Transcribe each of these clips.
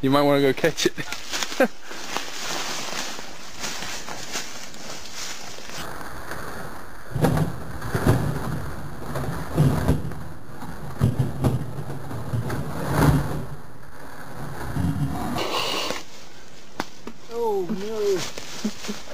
You might want to go catch it. oh no.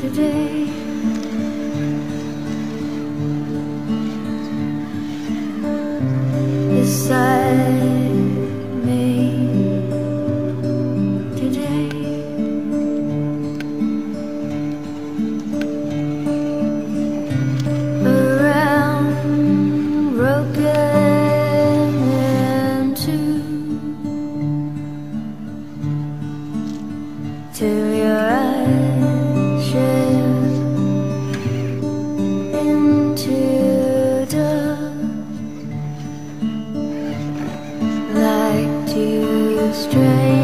today. astray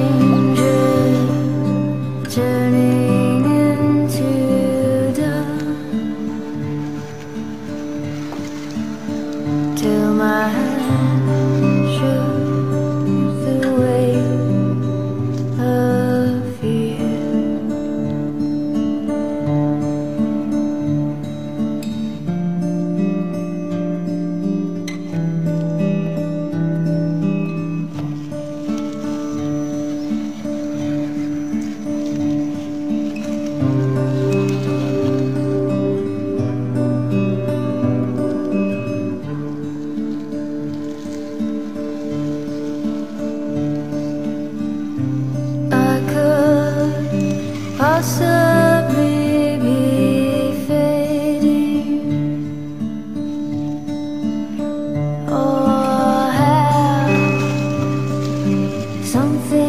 从此